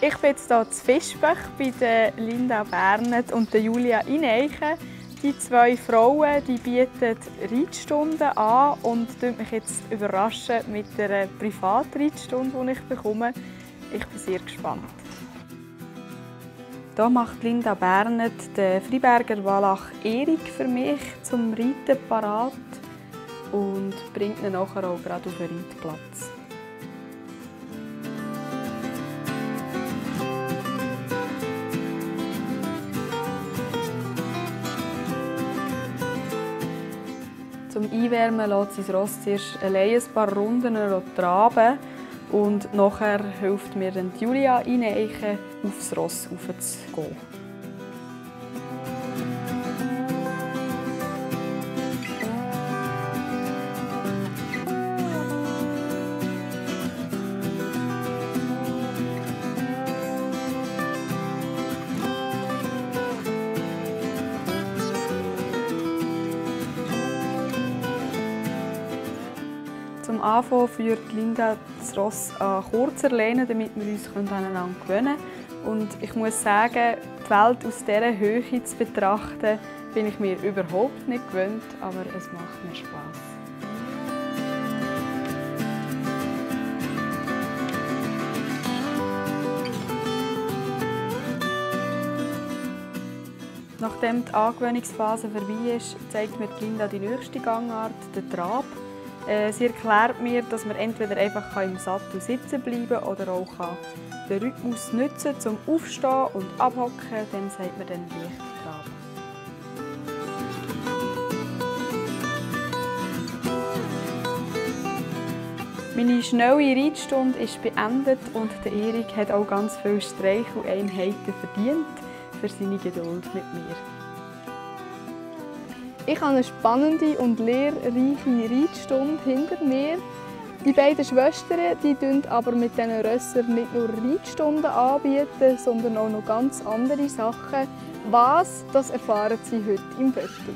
Ich bin jetzt hier zu Fischbach bei der Linda Bernet und der Julia Ineichen. Die zwei Frauen die bieten Reitstunden an und mich jetzt überraschen mit der Privatreitstunde, die ich bekomme. Ich bin sehr gespannt. Hier macht Linda Bernet den Freiberger Wallach Erik für mich zum Reiten parat und bringt ihn nachher auch gerade auf den Reitplatz. Zum Einwärmen lässt das Ross zuerst allein ein paar Runden traben und nachher hilft mir dann Julia Eineichen, aufs Ross raufzugehen. Zum Anfang führt Linda das Ross an kurzer Lehne, damit wir uns aneinander gewöhnen können. Und ich muss sagen, die Welt aus dieser Höhe zu betrachten, bin ich mir überhaupt nicht gewöhnt, aber es macht mir Spaß. Nachdem die Angewöhnungsphase vorbei ist, zeigt mir Linda die nächste Gangart, den Trab. Äh, sie erklärt mir, dass man entweder einfach im Sattel sitzen bleiben kann oder auch den Rhythmus nutzen kann, zum Aufstehen und Abhocken. Dann sagt man dann leicht traben. Meine schnelle Reitstunde ist beendet und der Erik hat auch ganz viele Streicheleinheiten verdient für seine Geduld mit mir. Ich habe eine spannende und lehrreiche Reitstunde hinter mir. Die beiden Schwestern die bieten aber mit diesen Rössern nicht nur Reitstunden anbieten, sondern auch noch ganz andere Sachen. Was, das erfahren Sie heute im Viertel.